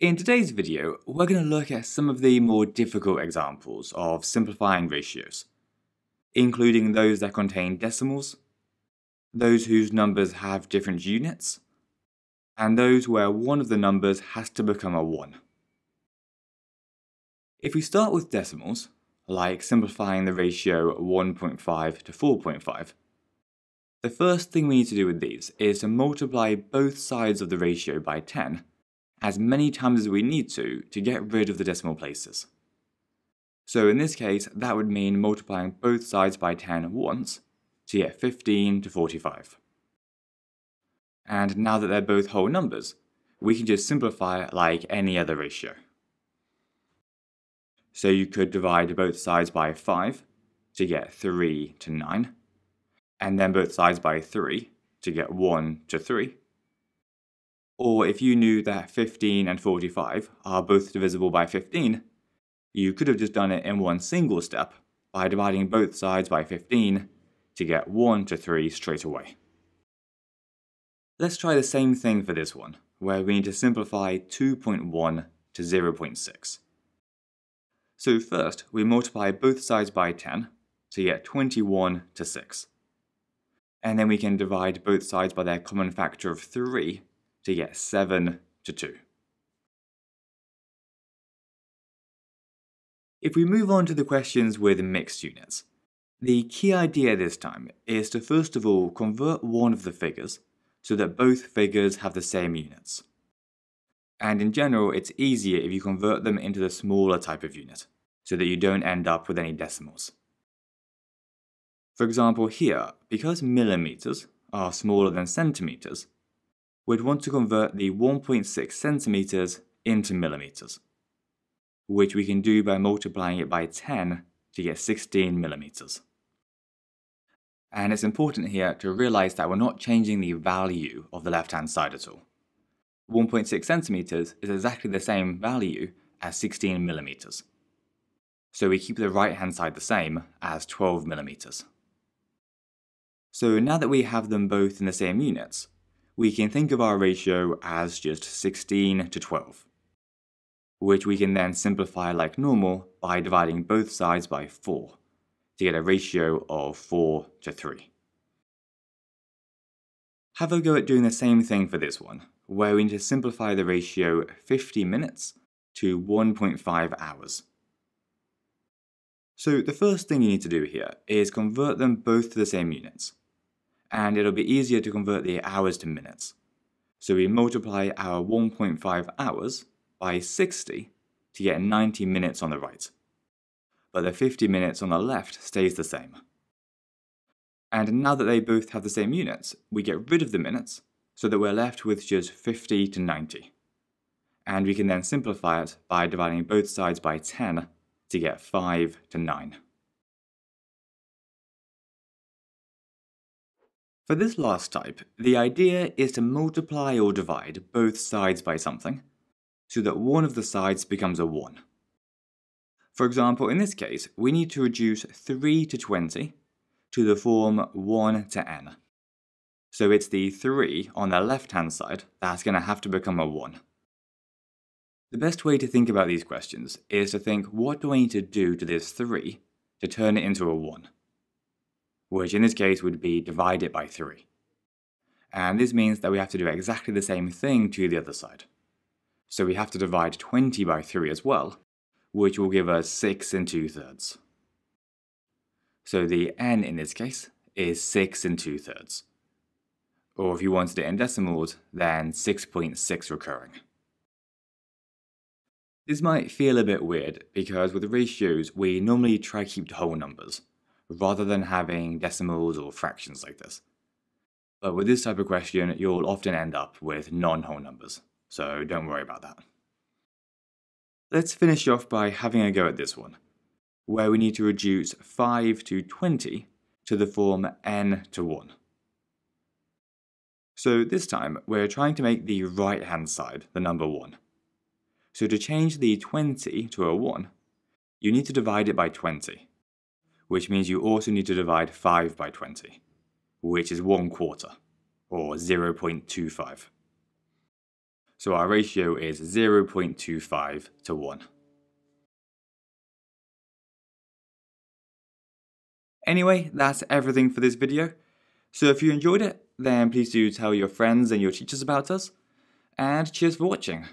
In today's video, we're going to look at some of the more difficult examples of simplifying ratios, including those that contain decimals, those whose numbers have different units, and those where one of the numbers has to become a 1. If we start with decimals, like simplifying the ratio 1.5 to 4.5, the first thing we need to do with these is to multiply both sides of the ratio by 10 as many times as we need to to get rid of the decimal places. So in this case, that would mean multiplying both sides by 10 once to get 15 to 45. And now that they're both whole numbers, we can just simplify like any other ratio. So you could divide both sides by 5 to get 3 to 9, and then both sides by 3 to get 1 to 3. Or if you knew that 15 and 45 are both divisible by 15, you could have just done it in one single step by dividing both sides by 15 to get 1 to 3 straight away. Let's try the same thing for this one, where we need to simplify 2.1 to 0.6. So first, we multiply both sides by 10 to get 21 to 6. And then we can divide both sides by their common factor of 3 to get 7 to 2. If we move on to the questions with mixed units, the key idea this time is to first of all convert one of the figures so that both figures have the same units. And in general, it's easier if you convert them into the smaller type of unit, so that you don't end up with any decimals. For example here, because millimeters are smaller than centimeters, we'd want to convert the 1.6 centimeters into millimeters, which we can do by multiplying it by 10 to get 16 millimeters. And it's important here to realize that we're not changing the value of the left-hand side at all. 1.6 centimeters is exactly the same value as 16 millimeters. So we keep the right-hand side the same as 12 millimeters. So now that we have them both in the same units, we can think of our ratio as just 16 to 12, which we can then simplify like normal by dividing both sides by 4 to get a ratio of 4 to 3. Have a go at doing the same thing for this one, where we need to simplify the ratio 50 minutes to 1.5 hours. So the first thing you need to do here is convert them both to the same units, and it'll be easier to convert the hours to minutes. So we multiply our 1.5 hours by 60 to get 90 minutes on the right but the 50 minutes on the left stays the same. And now that they both have the same units, we get rid of the minutes so that we're left with just 50 to 90. And we can then simplify it by dividing both sides by 10 to get 5 to 9. For this last type, the idea is to multiply or divide both sides by something so that one of the sides becomes a 1. For example, in this case, we need to reduce 3 to 20 to the form 1 to n. So it's the 3 on the left-hand side that's going to have to become a 1. The best way to think about these questions is to think what do I need to do to this 3 to turn it into a 1? Which in this case would be divide it by 3. And this means that we have to do exactly the same thing to the other side. So we have to divide 20 by 3 as well, which will give us 6 and 2 thirds. So the n in this case is 6 and 2 thirds. Or if you wanted it in decimals, then 6.6 recurring. This might feel a bit weird because with the ratios we normally try to keep whole numbers, rather than having decimals or fractions like this. But with this type of question, you'll often end up with non-whole numbers, so don't worry about that. Let's finish off by having a go at this one, where we need to reduce 5 to 20 to the form n to 1. So this time, we're trying to make the right-hand side the number 1. So to change the 20 to a 1, you need to divide it by 20, which means you also need to divide 5 by 20, which is 1 quarter, or 0.25. so our ratio is 0.25 to 1. Anyway, that's everything for this video. So if you enjoyed it, then please do tell your friends and your teachers about us, and cheers for watching.